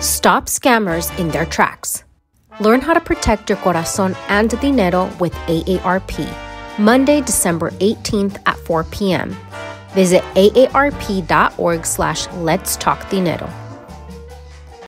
Stop scammers in their tracks. Learn how to protect your corazon and dinero with AARP. Monday, December 18th at 4 p.m. Visit aarp.org slash let's talk dinero.